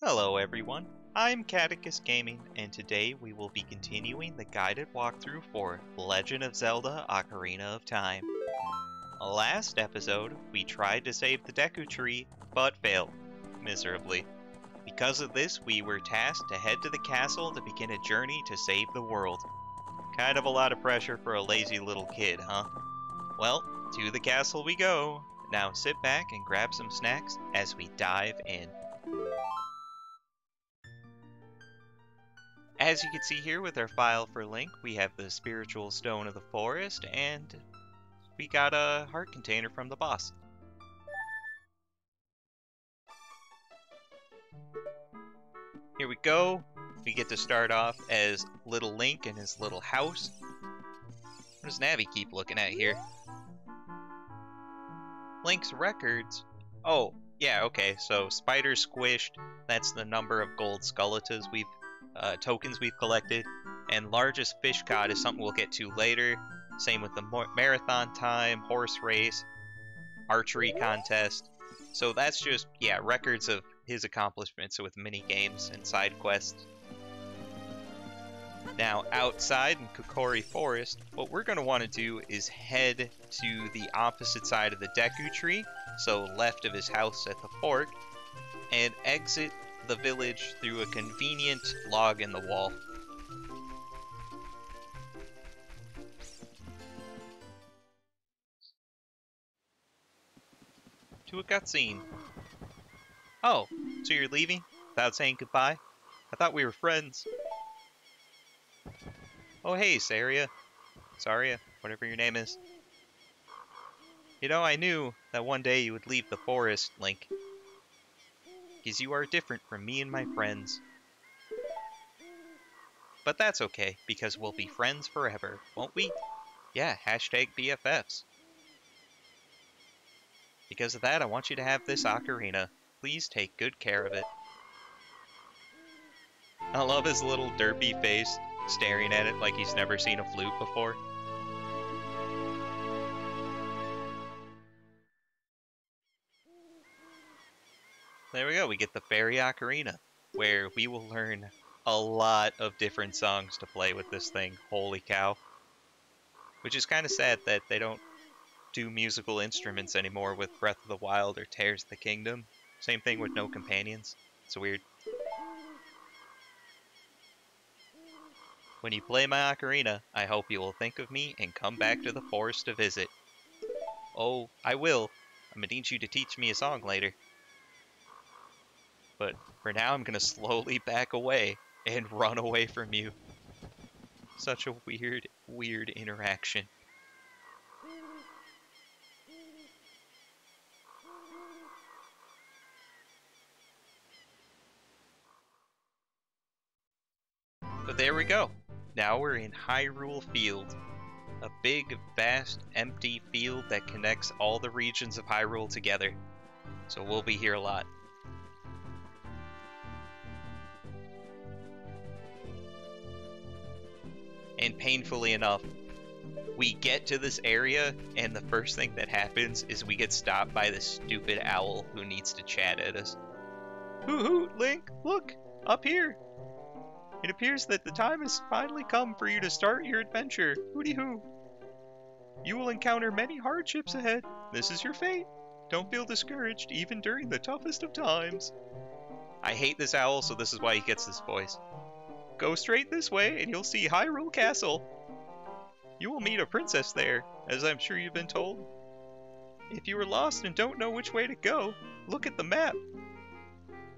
Hello everyone, I'm Caticus Gaming, and today we will be continuing the guided walkthrough for Legend of Zelda Ocarina of Time. Last episode, we tried to save the Deku Tree, but failed, miserably. Because of this, we were tasked to head to the castle to begin a journey to save the world. Kind of a lot of pressure for a lazy little kid, huh? Well, to the castle we go. Now sit back and grab some snacks as we dive in. As you can see here with our file for Link, we have the Spiritual Stone of the Forest, and we got a heart container from the boss. Here we go. We get to start off as little Link in his little house. What does Navi keep looking at here? Link's records. Oh, yeah, okay. So spider squished. That's the number of gold Skulltulas we've uh, tokens we've collected. And largest fish caught is something we'll get to later. Same with the marathon time, horse race, archery contest. So that's just yeah records of his accomplishments with mini games and side quests. Now, outside in Kokiri Forest, what we're going to want to do is head to the opposite side of the Deku Tree, so left of his house at the fork, and exit the village through a convenient log in the wall. To a cutscene. Oh, so you're leaving without saying goodbye? I thought we were friends. Oh hey, Saria. Saria, whatever your name is. You know, I knew that one day you would leave the forest, Link. You are different from me and my friends. But that's okay, because we'll be friends forever, won't we? Yeah, hashtag BFFs. Because of that, I want you to have this ocarina. Please take good care of it. I love his little derpy face staring at it like he's never seen a flute before. There we go, we get the Fairy Ocarina, where we will learn a lot of different songs to play with this thing. Holy cow. Which is kind of sad that they don't do musical instruments anymore with Breath of the Wild or Tears of the Kingdom. Same thing with no companions. It's weird. When you play my ocarina, I hope you will think of me and come back to the forest to visit. Oh, I will. I'm gonna need you to teach me a song later. But for now, I'm gonna slowly back away and run away from you. Such a weird, weird interaction. But there we go. Now we're in Hyrule Field. A big, vast, empty field that connects all the regions of Hyrule together. So we'll be here a lot. And painfully enough, we get to this area, and the first thing that happens is we get stopped by this stupid owl who needs to chat at us. Hoo hoo, Link, look, up here. It appears that the time has finally come for you to start your adventure. Hooty hoo. You will encounter many hardships ahead. This is your fate. Don't feel discouraged, even during the toughest of times. I hate this owl, so this is why he gets this voice. Go straight this way, and you'll see Hyrule Castle. You will meet a princess there, as I'm sure you've been told. If you are lost and don't know which way to go, look at the map.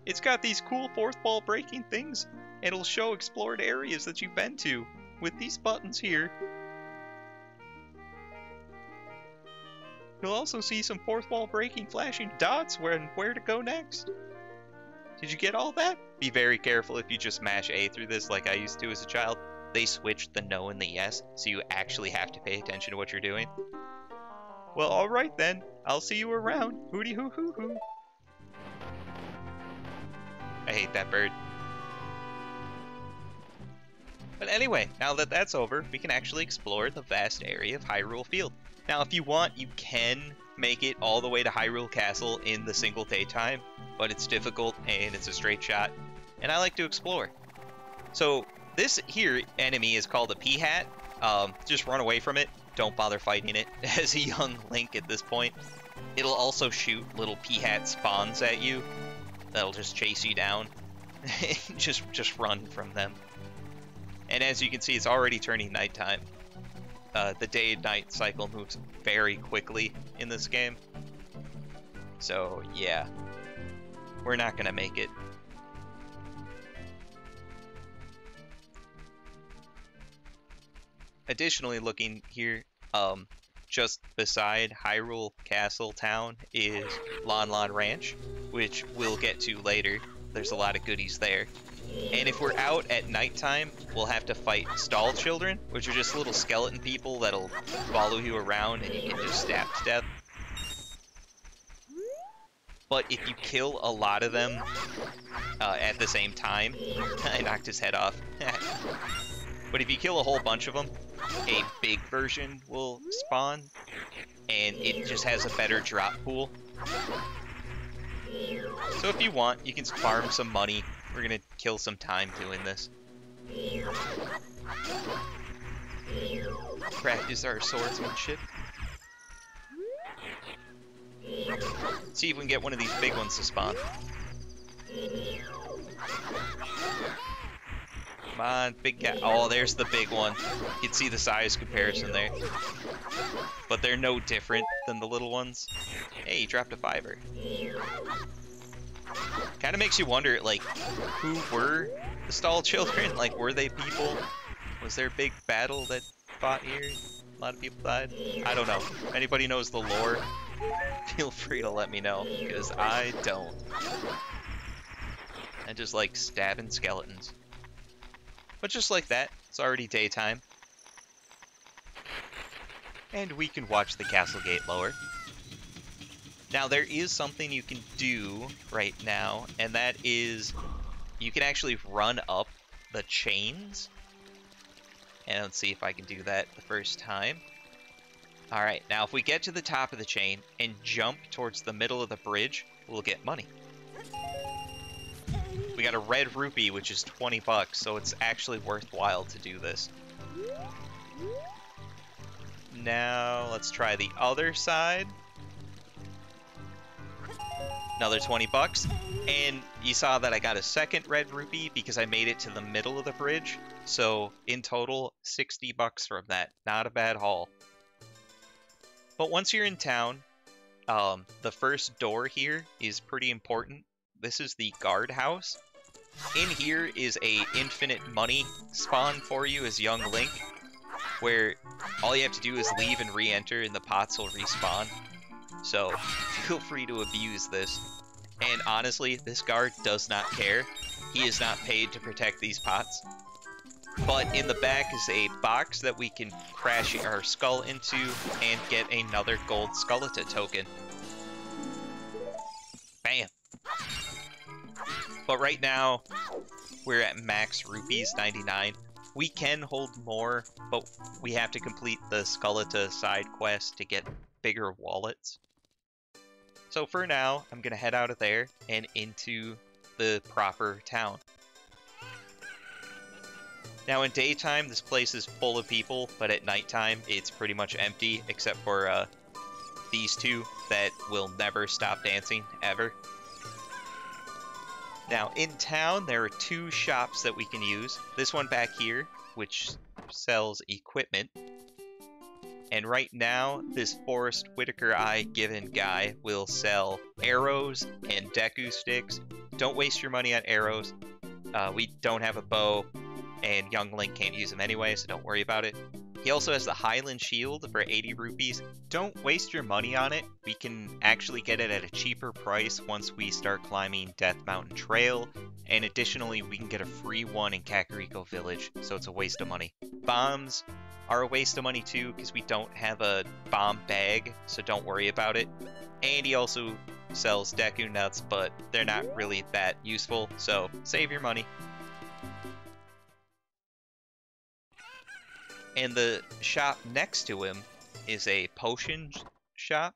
It's got these cool fourth wall breaking things and It'll show explored areas that you've been to with these buttons here. You'll also see some fourth wall breaking flashing dots when where to go next. Did you get all that? Be very careful if you just mash A through this like I used to as a child. They switched the no and the yes, so you actually have to pay attention to what you're doing. Well, alright then. I'll see you around. Hooty hoo hoo hoo. I hate that bird. But anyway, now that that's over, we can actually explore the vast area of Hyrule Field. Now, if you want, you can make it all the way to Hyrule Castle in the single daytime, but it's difficult and it's a straight shot, and I like to explore. So this here enemy is called a Peahat. Um, just run away from it. Don't bother fighting it as a young Link at this point. It'll also shoot little Peahat spawns at you. That'll just chase you down. just just run from them. And as you can see, it's already turning nighttime. Uh, the day-night cycle moves very quickly in this game. So, yeah. We're not going to make it. Additionally, looking here, um, just beside Hyrule Castle Town is Lon Lon Ranch, which we'll get to later. There's a lot of goodies there. And if we're out at nighttime, we'll have to fight Stalchildren, which are just little skeleton people that'll follow you around and you can just stab to death. But if you kill a lot of them uh, at the same time, I knocked his head off. but if you kill a whole bunch of them, a big version will spawn, and it just has a better drop pool. So if you want, you can farm some money. We're gonna kill some time doing this. Practice our swordsmanship. See if we can get one of these big ones to spawn. Come on, big guy. Oh, there's the big one. You can see the size comparison there. But they're no different than the little ones. Hey, he dropped a fiver. Kind of makes you wonder, like, who were the Stall Children? Like, were they people? Was there a big battle that fought here? A lot of people died? I don't know. Anybody knows the lore? Feel free to let me know, because I don't. I just like stabbing skeletons. But just like that, it's already daytime. And we can watch the castle gate lower. Now there is something you can do right now, and that is you can actually run up the chains. And let's see if I can do that the first time. Alright, now if we get to the top of the chain and jump towards the middle of the bridge, we'll get money. We got a red rupee, which is 20 bucks, so it's actually worthwhile to do this. Now, let's try the other side another 20 bucks. And you saw that I got a second red rupee because I made it to the middle of the bridge. So in total, 60 bucks from that. Not a bad haul. But once you're in town, um, the first door here is pretty important. This is the guard house. In here is a infinite money spawn for you as young Link, where all you have to do is leave and re-enter and the pots will respawn. So feel free to abuse this. And honestly, this guard does not care. He is not paid to protect these pots. But in the back is a box that we can crash our skull into and get another gold Skulltula token. Bam! But right now, we're at max rupees 99. We can hold more, but we have to complete the Skulltula side quest to get bigger wallets. So for now, I'm going to head out of there and into the proper town. Now in daytime, this place is full of people, but at nighttime, it's pretty much empty, except for uh, these two that will never stop dancing, ever. Now, in town, there are two shops that we can use. This one back here, which sells equipment, and right now, this Forest Whitaker Eye given guy will sell arrows and Deku sticks. Don't waste your money on arrows. Uh, we don't have a bow, and Young Link can't use them anyway, so don't worry about it. He also has the Hylian Shield for 80 rupees. Don't waste your money on it. We can actually get it at a cheaper price once we start climbing Death Mountain Trail. And additionally, we can get a free one in Kakariko Village, so it's a waste of money. Bombs are a waste of money too because we don't have a bomb bag, so don't worry about it. And he also sells Deku nuts, but they're not really that useful, so save your money. And the shop next to him is a potion shop.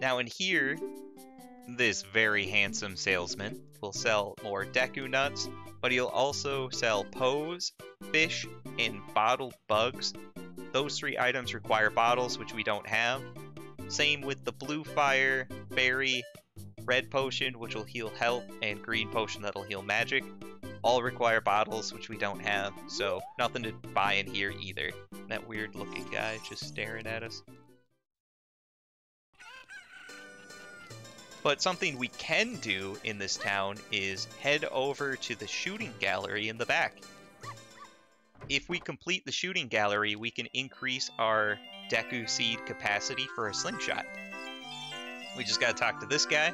Now in here, this very handsome salesman will sell more Deku nuts, but he'll also sell Poes, fish, and bottled bugs. Those three items require bottles, which we don't have. Same with the blue fire, berry, red potion, which will heal health, and green potion that'll heal magic. All require bottles, which we don't have, so nothing to buy in here either. That weird looking guy just staring at us. But something we can do in this town is head over to the shooting gallery in the back. If we complete the shooting gallery, we can increase our Deku Seed capacity for a slingshot. We just gotta talk to this guy.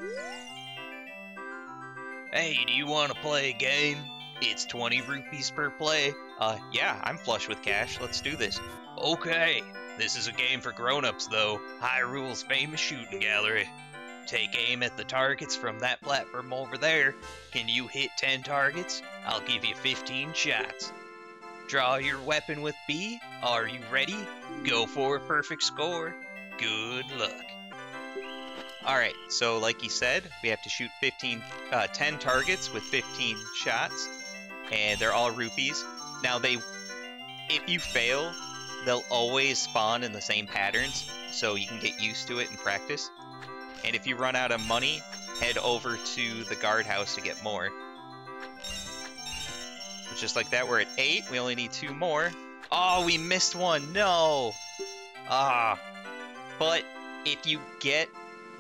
Hey, do you want to play a game? It's 20 rupees per play. Uh, yeah, I'm flush with cash. Let's do this. Okay, this is a game for grown-ups, though. Hyrule's famous shooting gallery. Take aim at the targets from that platform over there. Can you hit 10 targets? I'll give you 15 shots. Draw your weapon with B. Are you ready? Go for a perfect score. Good luck. Alright, so like he said, we have to shoot 15, uh, 10 targets with 15 shots, and they're all rupees. Now they, if you fail, they'll always spawn in the same patterns, so you can get used to it and practice. And if you run out of money, head over to the guardhouse to get more. Just like that, we're at 8. We only need two more. Oh, we missed one. No. Ah. But if you get,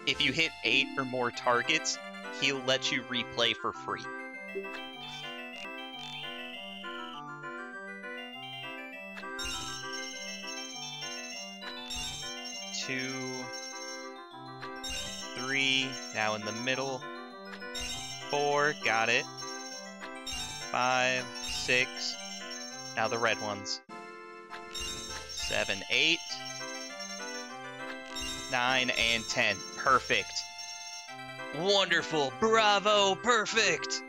if you hit 8 or more targets, he'll let you replay for free. Two three, now in the middle. Four, got it. Five, six, now the red ones. Seven, eight, nine, and ten. Perfect. Wonderful, bravo, perfect!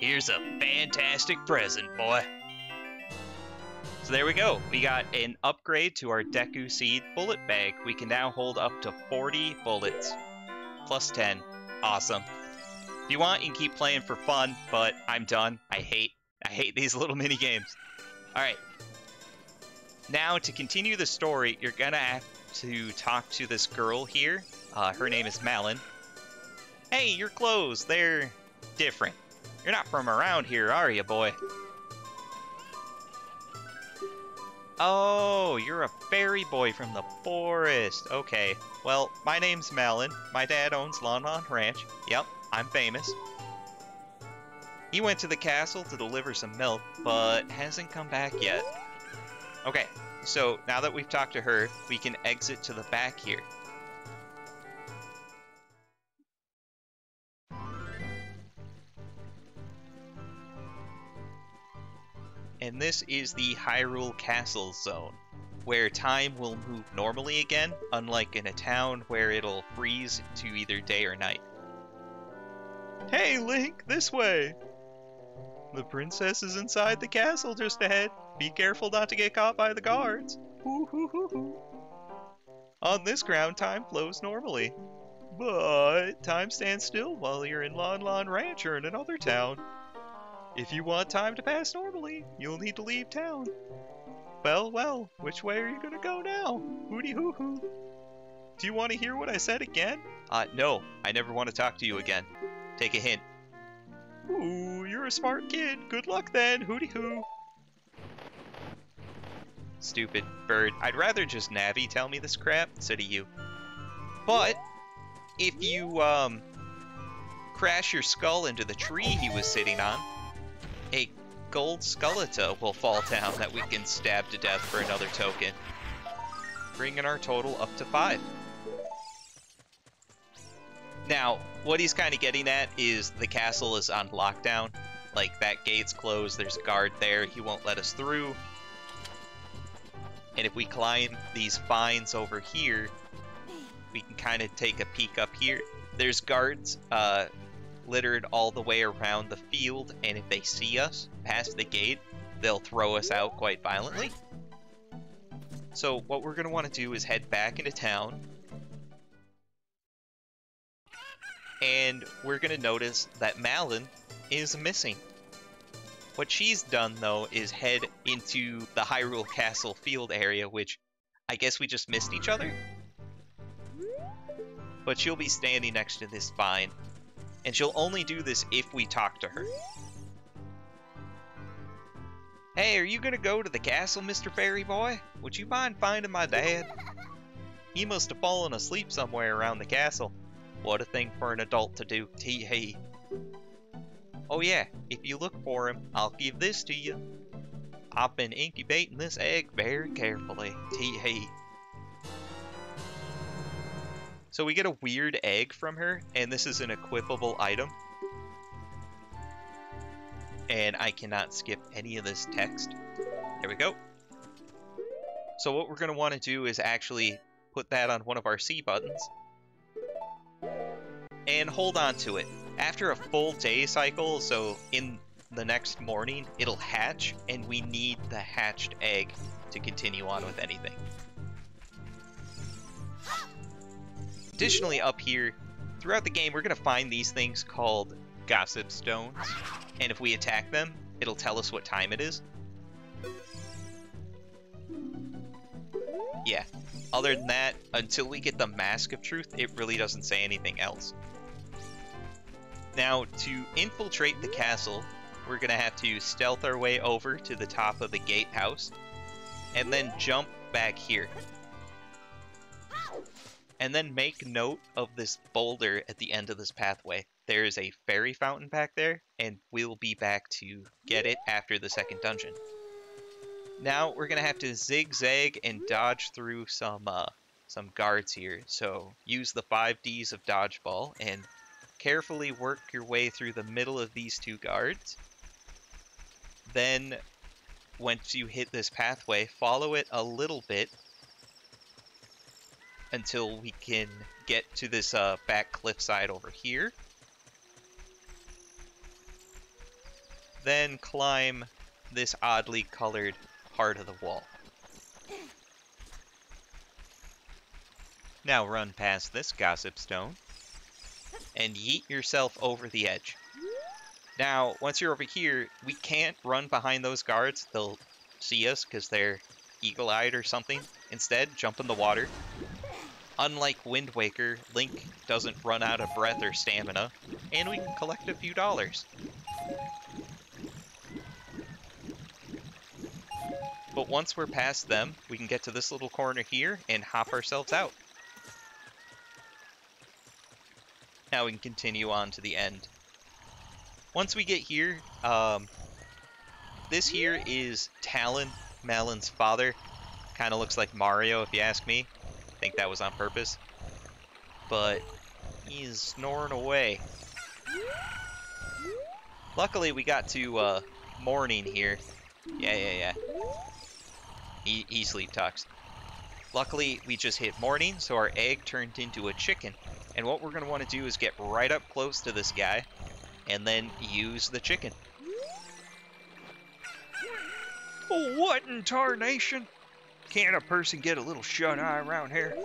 Here's a fantastic present, boy. So there we go. We got an upgrade to our Deku Seed bullet bag. We can now hold up to 40 bullets plus 10. Awesome. If you want, you can keep playing for fun, but I'm done. I hate, I hate these little mini games. All right. Now, to continue the story, you're gonna have to talk to this girl here. Uh, her name is Malon. Hey, your clothes, they're different. You're not from around here, are you, boy? Oh, you're a fairy boy from the forest. Okay. Well, my name's Malon. My dad owns Lon Ranch. Yep, I'm famous. He went to the castle to deliver some milk, but hasn't come back yet. Okay, so now that we've talked to her, we can exit to the back here. And this is the Hyrule Castle Zone, where time will move normally again, unlike in a town where it'll freeze to either day or night. Hey, Link, this way! The princess is inside the castle just ahead. Be careful not to get caught by the guards. On this ground, time flows normally. But time stands still while you're in Lon Lon Ranch or in another town. If you want time to pass normally, you'll need to leave town. Well, well, which way are you gonna go now? Hooty hoo hoo. Do you want to hear what I said again? Uh, no, I never want to talk to you again. Take a hint. Ooh, you're a smart kid. Good luck then, hooty hoo. Stupid bird. I'd rather just Navi tell me this crap instead of you. But, if you, um, crash your skull into the tree he was sitting on, a gold Skulltula will fall down that we can stab to death for another token, bringing our total up to five. Now, what he's kind of getting at is the castle is on lockdown. Like, that gate's closed, there's a guard there, he won't let us through. And if we climb these vines over here, we can kind of take a peek up here. There's guards uh, littered all the way around the field, and if they see us past the gate, they'll throw us out quite violently. So what we're going to want to do is head back into town. And we're going to notice that Malon is missing. What she's done, though, is head into the Hyrule Castle field area, which I guess we just missed each other? But she'll be standing next to this vine, and she'll only do this if we talk to her. Hey, are you gonna go to the castle, Mr. Fairy Boy? Would you mind finding my dad? He must have fallen asleep somewhere around the castle. What a thing for an adult to do, tee hee. Oh yeah, if you look for him, I'll give this to you. I've been incubating this egg very carefully, tee hee. So we get a weird egg from her, and this is an equipable item and I cannot skip any of this text. There we go. So what we're going to want to do is actually put that on one of our C buttons and hold on to it. After a full day cycle, so in the next morning, it'll hatch, and we need the hatched egg to continue on with anything. Additionally, up here, throughout the game, we're going to find these things called gossip stones and if we attack them, it'll tell us what time it is. Yeah. Other than that, until we get the Mask of Truth, it really doesn't say anything else. Now, to infiltrate the castle, we're going to have to stealth our way over to the top of the gatehouse, and then jump back here. And then make note of this boulder at the end of this pathway there is a fairy fountain back there, and we'll be back to get it after the second dungeon. Now we're gonna have to zigzag and dodge through some uh, some guards here. So use the five Ds of dodgeball and carefully work your way through the middle of these two guards. Then once you hit this pathway, follow it a little bit until we can get to this uh, back cliffside over here. then climb this oddly colored part of the wall. Now run past this gossip stone and yeet yourself over the edge. Now, once you're over here, we can't run behind those guards. They'll see us because they're eagle-eyed or something. Instead, jump in the water. Unlike Wind Waker, Link doesn't run out of breath or stamina, and we can collect a few dollars. But once we're past them, we can get to this little corner here and hop ourselves out. Now we can continue on to the end. Once we get here, um, this here is Talon, Malon's father. Kind of looks like Mario, if you ask me. Think that was on purpose. But he's snoring away. Luckily, we got to uh, morning here. Yeah, yeah, yeah. He, he sleep talks. Luckily, we just hit morning, so our egg turned into a chicken. And what we're going to want to do is get right up close to this guy, and then use the chicken. Oh, what in tarnation? Can't a person get a little shut-eye around here?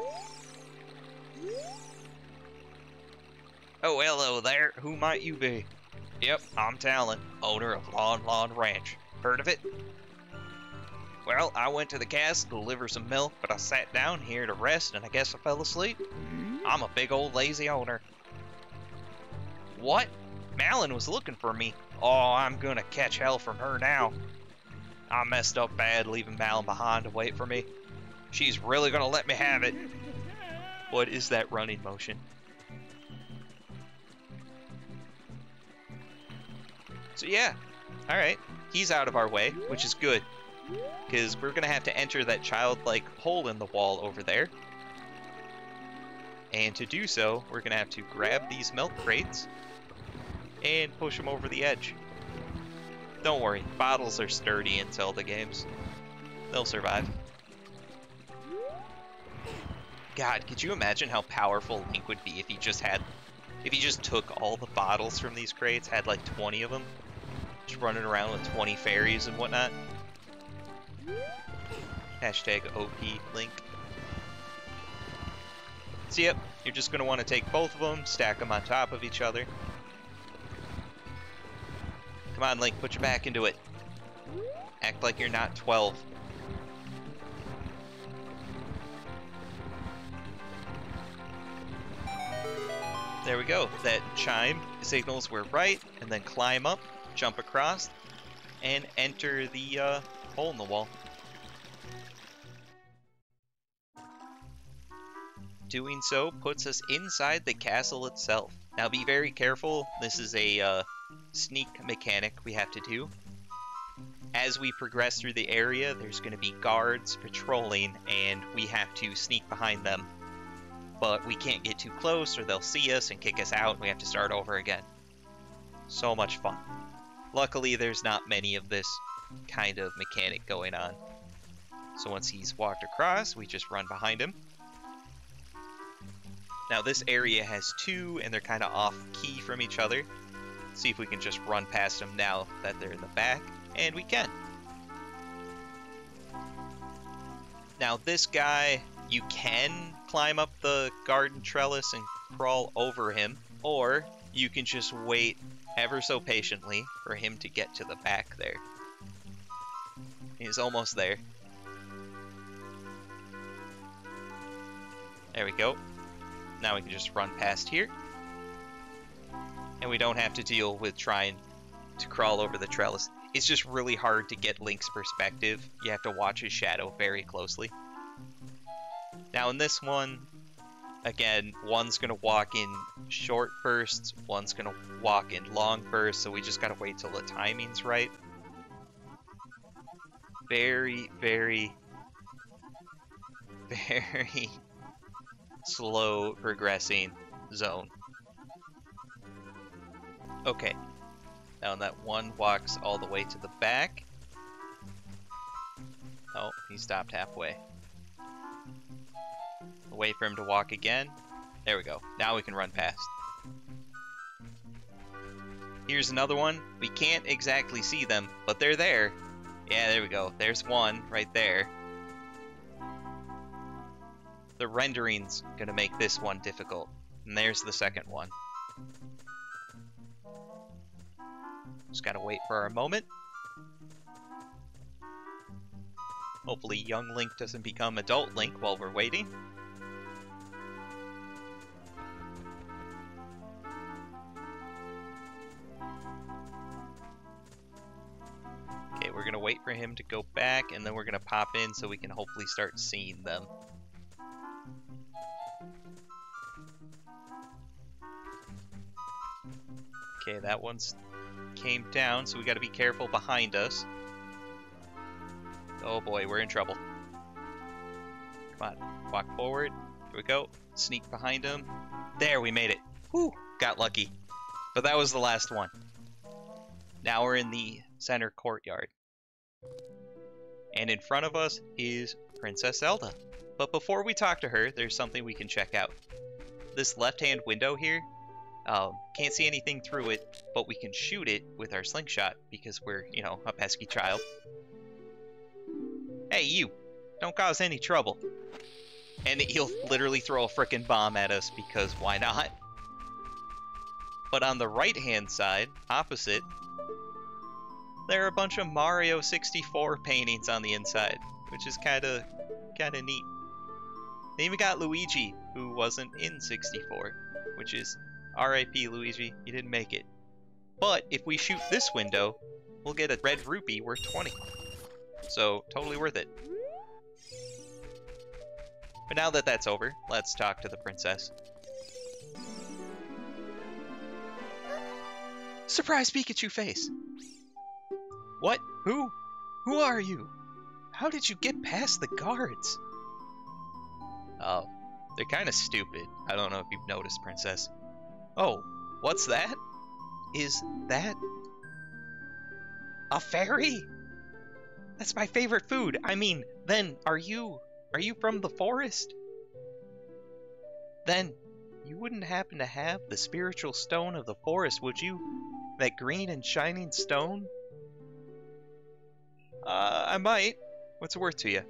Oh, hello there. Who might you be? Yep, I'm Talon, owner of Lon Lon Ranch. Heard of it? Well, I went to the castle to deliver some milk, but I sat down here to rest and I guess I fell asleep. I'm a big old lazy owner. What? Malon was looking for me. Oh, I'm gonna catch hell from her now. I messed up bad leaving Malon behind to wait for me. She's really gonna let me have it. What is that running motion? So yeah, alright. He's out of our way, which is good because we're to have to enter that childlike hole in the wall over there. And to do so, we're to have to grab these milk crates and push them over the edge. Don't worry, bottles are sturdy in Zelda games. They'll survive. God, could you imagine how powerful Link would be if he just had, if he just took all the bottles from these crates, had like 20 of them, just running around with 20 fairies and whatnot? Hashtag OP link. So yep, you're just going to want to take both of them, stack them on top of each other. Come on, Link, put your back into it. Act like you're not 12. There we go. That chime signals we're right, and then climb up, jump across, and enter the uh, hole in the wall. Doing so puts us inside the castle itself. Now be very careful, this is a uh, sneak mechanic we have to do. As we progress through the area, there's going to be guards patrolling, and we have to sneak behind them. But we can't get too close, or they'll see us and kick us out, and we have to start over again. So much fun. Luckily, there's not many of this kind of mechanic going on. So once he's walked across, we just run behind him. Now this area has two, and they're kind of off-key from each other. See if we can just run past them now that they're in the back, and we can. Now this guy, you can climb up the garden trellis and crawl over him, or you can just wait ever so patiently for him to get to the back there. He's almost there. There we go. Now we can just run past here. And we don't have to deal with trying to crawl over the trellis. It's just really hard to get Link's perspective. You have to watch his shadow very closely. Now in this one, again, one's going to walk in short bursts, one's going to walk in long bursts, so we just got to wait till the timing's right. Very, very, very slow progressing zone. Okay. Now that one walks all the way to the back. Oh, he stopped halfway. Wait for him to walk again. There we go. Now we can run past. Here's another one. We can't exactly see them, but they're there. Yeah, there we go. There's one right there the rendering's gonna make this one difficult. And there's the second one. Just gotta wait for our moment. Hopefully young Link doesn't become adult Link while we're waiting. Okay, we're gonna wait for him to go back, and then we're gonna pop in so we can hopefully start seeing them. Okay, that one's came down, so we gotta be careful behind us. Oh boy, we're in trouble. Come on, walk forward. Here we go. Sneak behind him. There, we made it. Whew, got lucky. But that was the last one. Now we're in the center courtyard. And in front of us is Princess Zelda. But before we talk to her, there's something we can check out. This left-hand window here um, can't see anything through it, but we can shoot it with our slingshot because we're, you know, a pesky child. Hey, you! Don't cause any trouble. And he'll literally throw a frickin' bomb at us because why not? But on the right-hand side, opposite, there are a bunch of Mario 64 paintings on the inside, which is kind of kind of neat. They even got Luigi, who wasn't in 64, which is R.I.P. Luigi, you didn't make it. But if we shoot this window, we'll get a red rupee worth 20. So, totally worth it. But now that that's over, let's talk to the princess. Surprise Pikachu face! What? Who? Who are you? How did you get past the guards? Oh, they're kind of stupid. I don't know if you've noticed, Princess. Oh, what's that? Is that a fairy? That's my favorite food. I mean, then are you are you from the forest? Then you wouldn't happen to have the spiritual stone of the forest, would you? That green and shining stone? Uh, I might. What's it worth to you?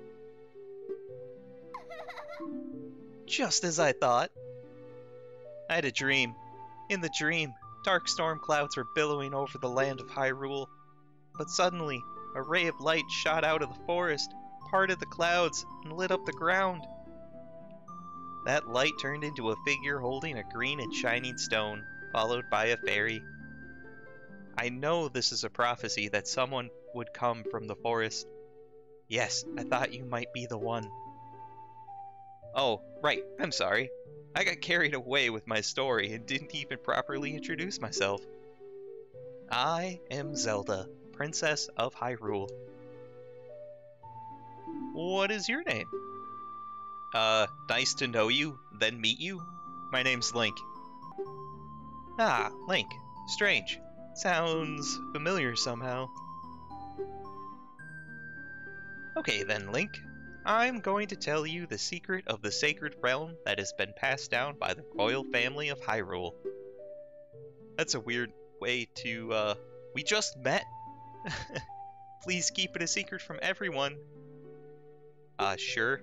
Just as I thought. I had a dream. In the dream, dark storm clouds were billowing over the land of Hyrule. But suddenly, a ray of light shot out of the forest, parted the clouds, and lit up the ground. That light turned into a figure holding a green and shining stone, followed by a fairy. I know this is a prophecy that someone would come from the forest. Yes, I thought you might be the one. Oh, right, I'm sorry. I got carried away with my story and didn't even properly introduce myself. I am Zelda, Princess of Hyrule. What is your name? Uh, nice to know you, then meet you. My name's Link. Ah, Link. Strange. Sounds familiar somehow. Okay then, Link. I'm going to tell you the secret of the sacred realm that has been passed down by the royal family of Hyrule. That's a weird way to, uh, we just met. Please keep it a secret from everyone. Uh, sure.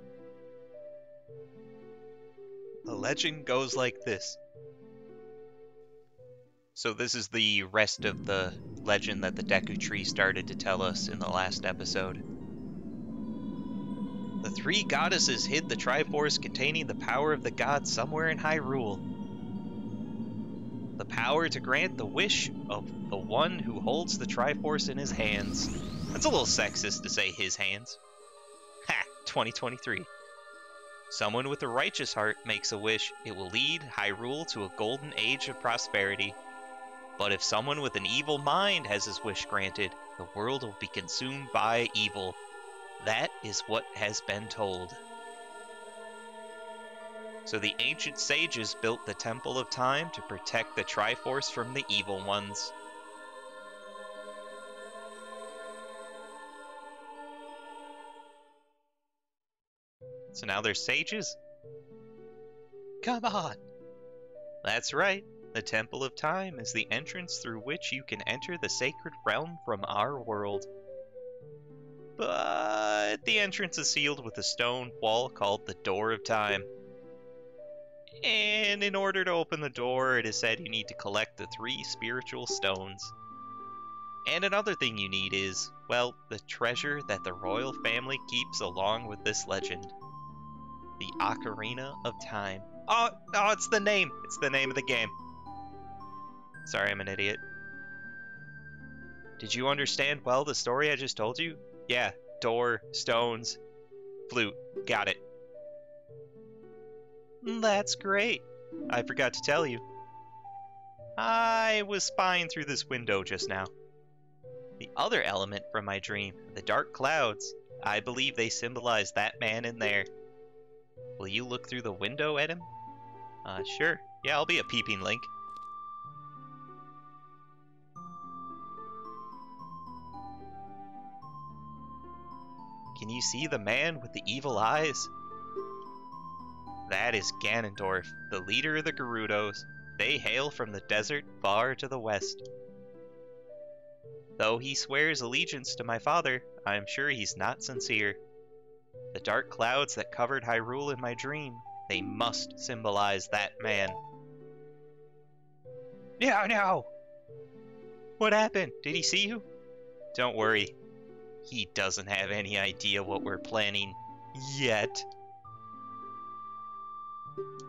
The legend goes like this. So this is the rest of the legend that the Deku Tree started to tell us in the last episode. The three goddesses hid the Triforce containing the power of the gods somewhere in Hyrule. The power to grant the wish of the one who holds the Triforce in his hands. That's a little sexist to say his hands. Ha! 2023. Someone with a righteous heart makes a wish, it will lead Hyrule to a golden age of prosperity. But if someone with an evil mind has his wish granted, the world will be consumed by evil, that is what has been told. So the ancient sages built the Temple of Time to protect the Triforce from the evil ones. So now they're sages? Come on! That's right. The Temple of Time is the entrance through which you can enter the sacred realm from our world but the entrance is sealed with a stone wall called the Door of Time. And in order to open the door, it is said you need to collect the three spiritual stones. And another thing you need is, well, the treasure that the royal family keeps along with this legend. The Ocarina of Time. Oh, oh, it's the name! It's the name of the game. Sorry, I'm an idiot. Did you understand well the story I just told you? Yeah, door, stones, flute. Got it. That's great. I forgot to tell you. I was spying through this window just now. The other element from my dream, the dark clouds, I believe they symbolize that man in there. Will you look through the window at him? Uh, sure. Yeah, I'll be a peeping link. Can you see the man with the evil eyes? That is Ganondorf, the leader of the Gerudos. They hail from the desert far to the west. Though he swears allegiance to my father, I am sure he's not sincere. The dark clouds that covered Hyrule in my dream, they must symbolize that man. No, no! What happened? Did he see you? Don't worry, he doesn't have any idea what we're planning yet.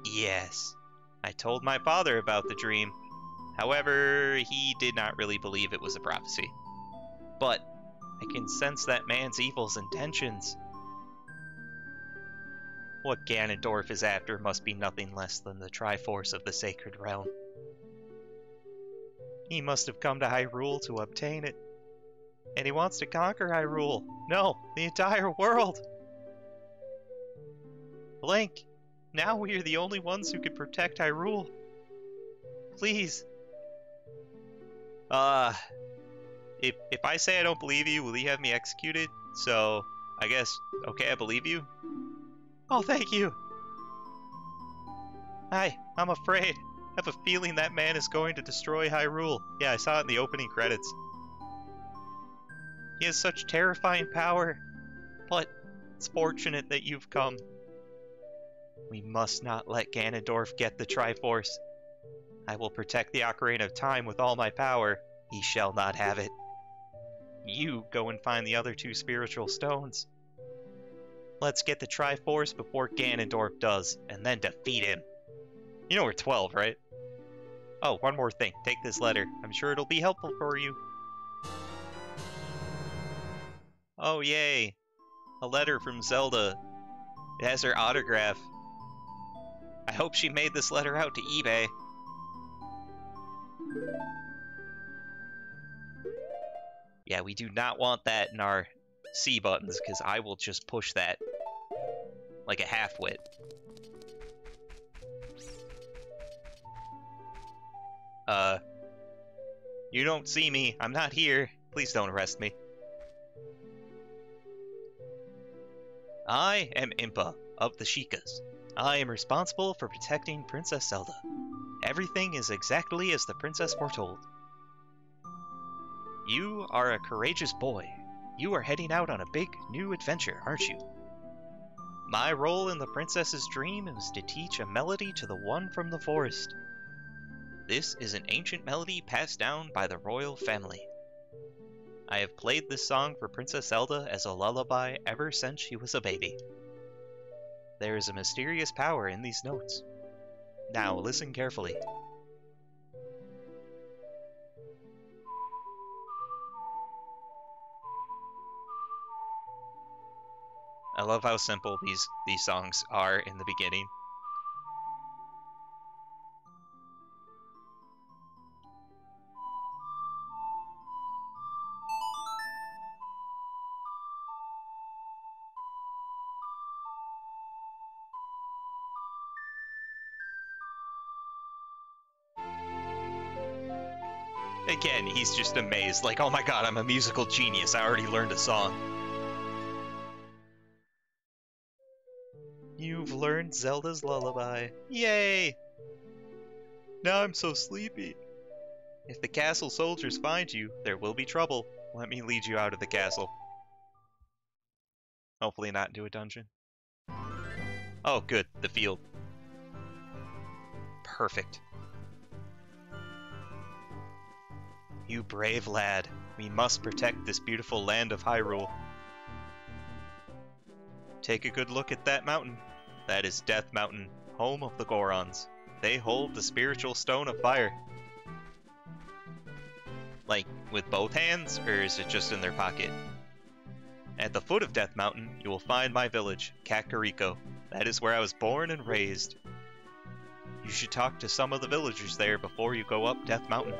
Yes, I told my father about the dream. However, he did not really believe it was a prophecy. But I can sense that man's evil intentions. What Ganondorf is after must be nothing less than the Triforce of the Sacred Realm. He must have come to Hyrule to obtain it and he wants to conquer Hyrule. No, the entire world. Link, now we are the only ones who can protect Hyrule. Please. Uh, if if I say I don't believe you, will you have me executed? So, I guess, okay, I believe you. Oh, thank you. Hi, I'm afraid. I have a feeling that man is going to destroy Hyrule. Yeah, I saw it in the opening credits. He has such terrifying power. But it's fortunate that you've come. We must not let Ganondorf get the Triforce. I will protect the Ocarina of Time with all my power. He shall not have it. You go and find the other two spiritual stones. Let's get the Triforce before Ganondorf does, and then defeat him. You know we're 12, right? Oh, one more thing. Take this letter. I'm sure it'll be helpful for you. Oh, yay. A letter from Zelda. It has her autograph. I hope she made this letter out to eBay. Yeah, we do not want that in our C buttons, because I will just push that like a half-wit. Uh, you don't see me. I'm not here. Please don't arrest me. I am Impa of the Sheikahs. I am responsible for protecting Princess Zelda. Everything is exactly as the princess foretold. You are a courageous boy. You are heading out on a big new adventure, aren't you? My role in the princess's dream is to teach a melody to the one from the forest. This is an ancient melody passed down by the royal family. I have played this song for Princess Zelda as a lullaby ever since she was a baby. There is a mysterious power in these notes. Now listen carefully. I love how simple these these songs are in the beginning. Again, he's just amazed, like, oh my god, I'm a musical genius, I already learned a song. You've learned Zelda's lullaby. Yay! Now I'm so sleepy. If the castle soldiers find you, there will be trouble. Let me lead you out of the castle. Hopefully not into a dungeon. Oh, good. The field. Perfect. You brave lad. We must protect this beautiful land of Hyrule. Take a good look at that mountain. That is Death Mountain, home of the Gorons. They hold the spiritual stone of fire. Like, with both hands, or is it just in their pocket? At the foot of Death Mountain, you will find my village, Kakariko. That is where I was born and raised. You should talk to some of the villagers there before you go up Death Mountain.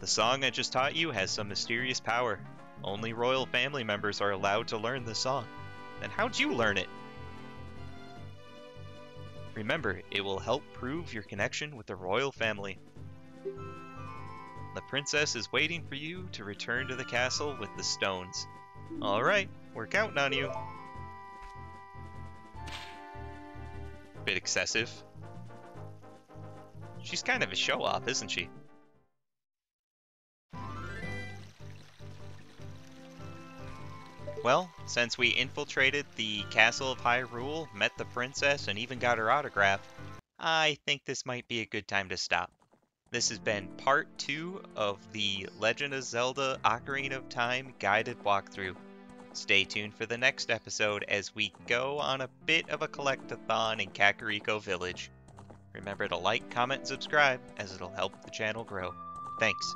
The song I just taught you has some mysterious power. Only royal family members are allowed to learn the song. Then how'd you learn it? Remember, it will help prove your connection with the royal family. The princess is waiting for you to return to the castle with the stones. Alright, we're counting on you. Bit excessive. She's kind of a show-off, isn't she? Well, since we infiltrated the castle of Hyrule, met the princess, and even got her autograph, I think this might be a good time to stop. This has been part two of the Legend of Zelda Ocarina of Time guided walkthrough. Stay tuned for the next episode as we go on a bit of a collectathon in Kakariko Village. Remember to like, comment, and subscribe as it'll help the channel grow. Thanks.